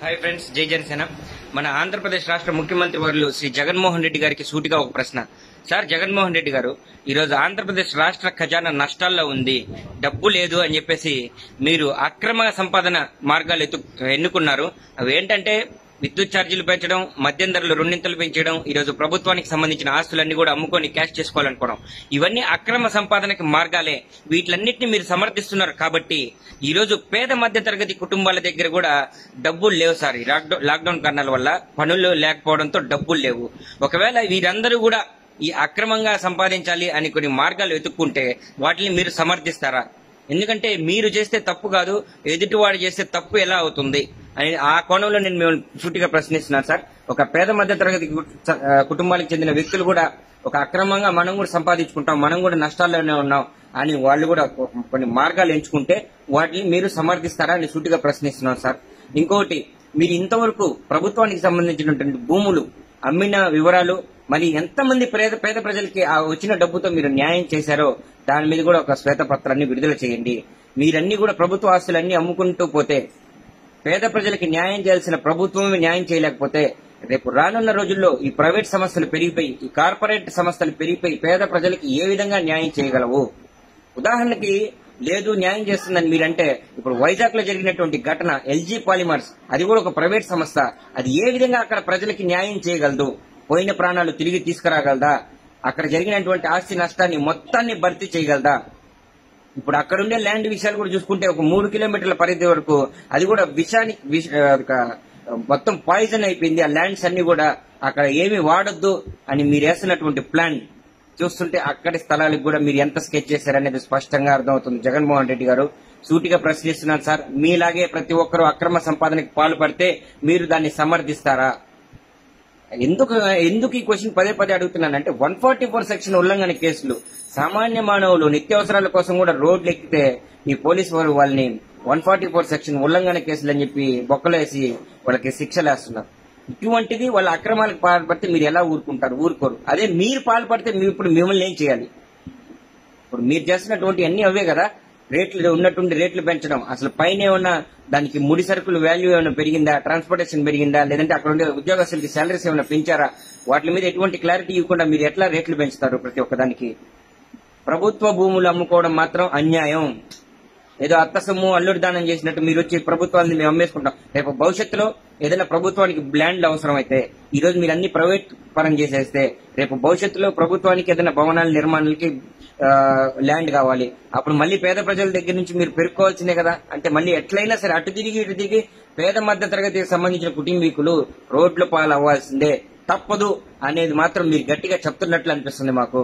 Hi friends జై జనసేన. మన ఆంధ్రప్రదేశ్ రాష్ట్ర ముఖ్యమంత్రి వర్యులు శ్రీ జగన్మోహన్ రెడ్డి గారికి సూటిగా ఒక ప్రశ్న. సార్ జగన్మోహన్ రెడ్డి గారు ఈరోజు ఆంధ్రప్రదేశ్ రాష్ట్ర ఖజానా నష్టాల్లో ఉంది డబ్బు లేదు అని చెప్పేసి మీరు అక్రమ సంపాదన మార్గాలు ఎన్నుకున్నారు. అవి ఏంటంటే విద్యుత్ ఛార్జీలు పెంచడం మద్యం ధరలు రెండింతలు పెంచడం ఈరోజు ప్రభుత్వానికి సంబంధించిన ఆస్తులన్నీ కూడా అమ్ముకొని క్యాష్ చేసుకోవాలనుకోవడం. ఇవన్నీ అక్రమ సంపాదనకి మార్గాలే. వీటిలన్నింటినీ మీరు సమర్థిస్తున్నారు కాబట్టి ఈ రోజు పేద మధ్య తరగతి కుటుంబాల దగ్గర కూడా డబ్బులు లేవు సార్. లాక్డౌన్ లాక్డౌన్ కారణాల వల్ల పనులు లేకపోవడంతో డబ్బులు లేవు. ఒకవేళ వీరందరూ కూడా ఈ అక్రమంగా సంపాదించాలి అని కొన్ని మార్గాలు వెతుక్కుంటే వాటిని మీరు సమర్థిస్తారా? ఎందుకంటే మీరు చేస్తే తప్పు కాదు ఎదుటివాడు చేస్తే తప్పు ఎలా అవుతుంది? అని ఆ కోణంలో నేను మేము సూటిగా ప్రశ్నిస్తున్నాను సార్. ఒక పేద మధ్య తరగతి కుటుంబానికి చెందిన వ్యక్తులు కూడా ఒక అక్రమంగా మనం కూడా సంపాదించుకుంటాం మనం కూడా నష్టాల్లోనే ఉన్నాం అని వాళ్ళు కూడా కొన్ని మార్గాలు ఎంచుకుంటే వాటిని మీరు సమర్థిస్తారా అని సూటిగా ప్రశ్నిస్తున్నాను సార్. ఇంకొకటి మీరు ఇంతవరకు ప్రభుత్వానికి సంబంధించినటువంటి భూములు అమ్మిన వివరాలు మరి ఎంతమంది పేద పేద ప్రజలకి ఆ వచ్చిన డబ్బుతో మీరు న్యాయం చేశారో దాని మీద కూడా ఒక శ్వేతపత్రాన్ని విడుదల చేయండి. మీరన్నీ కూడా ప్రభుత్వ ఆస్తులన్నీ అమ్ముకుంటూ పోతే పేద ప్రజలకి న్యాయం చేయాల్సిన ప్రభుత్వమే న్యాయం చేయలేకపోతే రేపు రానున్న రోజుల్లో ఈ ప్రైవేట్ సంస్థలు పెరిగిపోయి ఈ కార్పొరేట్ సంస్థలు పెరిగిపోయి పేద ప్రజలకి ఏ విధంగా న్యాయం చేయగలవు? ఉదాహరణకి లేదు న్యాయం చేస్తుందని మీరంటే ఇప్పుడు వైజాగ్లో జరిగినటువంటి ఘటన ఎల్జీ పాలిమర్స్ అది కూడా ఒక ప్రైవేట్ సంస్థ. అది ఏ విధంగా అక్కడ ప్రజలకి న్యాయం చేయగలదు? పోయిన ప్రాణాలు తిరిగి తీసుకురాగలదా? అక్కడ జరిగినటువంటి ఆస్తి నష్టాన్ని మొత్తాన్ని భర్తీ చేయగలదా? ఇప్పుడు అక్కడుండే ల్యాండ్ విషయాలు కూడా చూసుకుంటే ఒక మూడు కిలోమీటర్ల పరిధి వరకు అది కూడా విషానికి మొత్తం పాయిజన్ అయిపోయింది. ఆ ల్యాండ్స్ అన్ని కూడా అక్కడ ఏమి వాడొద్దు అని మీరు వేస్తున్నటువంటి ప్లాన్ చూస్తుంటే అక్కడి స్థలాలకు కూడా మీరు ఎంత స్కెచ్ చేశారనేది స్పష్టంగా అర్థమవుతుంది. జగన్మోహన్ రెడ్డి గారు సూటిగా ప్రశ్నిస్తున్నాను సార్. మీలాగే ప్రతి ఒక్కరూ అక్రమ సంపాదనకి పాల్పడితే మీరు దాన్ని సమర్థిస్తారా? ఎందుకు ఎందుకు ఈ క్వశ్చన్ పదే పదే అడుగుతున్నానంటే వన్ ఫార్టీ ఫోర్ సెక్షన్ ఉల్లంఘన కేసులు సామాన్య మానవులు నిత్యావసరాల కోసం కూడా రోడ్లు ఎక్కితే ఈ పోలీసు వారు వాళ్ళని వన్ ఫార్టీ ఫోర్ సెక్షన్ ఉల్లంఘన కేసులు అని చెప్పి బొక్కలేసి వాళ్ళకి శిక్షలు వేస్తున్నారు ఇటువంటిది వాళ్ళ అక్రమాలకు పాల్పడితే మీరు ఎలా ఊరుకుంటారు? ఊరుకోరు. అదే మీరు పాల్పడితే మీరు ఇప్పుడు మిమ్మల్ని ఏం చేయాలి? ఇప్పుడు మీరు చేస్తున్నటువంటి అన్ని అవే కదా. రేట్లు ఉన్నటువంటి రేట్లు పెంచడం. అసలు పైన ఏమన్నా దానికి ముడి సరుకులు వాల్యూ ఏమైనా పెరిగిందా? ట్రాన్స్పోర్టేషన్ పెరిగిందా? లేదంటే అక్కడ ఉండే ఉద్యోగస్తులకి సాలరీస్ ఏమైనా పెంచారా? వాటి మీద ఎటువంటి క్లారిటీ ఇవ్వకుండా మీరు ఎట్లా రేట్లు పెంచుతారు ప్రతి ఒక్కదానికి? ప్రభుత్వ భూములు అమ్ముకోవడం మాత్రం అన్యాయం. ఏదో అత్త సొమ్ము అల్లుడి దానం చేసినట్టు మీరు వచ్చి ప్రభుత్వాన్ని మేము అమ్మేసుకుంటాం. రేపు భవిష్యత్తులో ఏదైనా ప్రభుత్వానికి బ్లాండ్లు అవసరం అయితే ఈ రోజు మీరు అన్ని ప్రైవేట్ పరం చేసేస్తే రేపు భవిష్యత్తులో ప్రభుత్వానికి ఏదైనా భవనాల నిర్మాణాలకి ల్యాండ్ కావాలి. అప్పుడు మళ్ళీ పేద ప్రజల దగ్గర నుంచి మీరు పెరుక్కోవాల్సిందే కదా. అంటే మళ్ళీ ఎట్లయినా సరే అటు తిరిగి ఇటు తిరిగి పేద మధ్య తరగతికి సంబంధించిన కుటుంబీకులు రోడ్ల పాలు అవ్వాల్సిందే తప్పదు అనేది మాత్రం మీరు గట్టిగా చెప్తున్నట్లు అనిపిస్తుంది మాకు.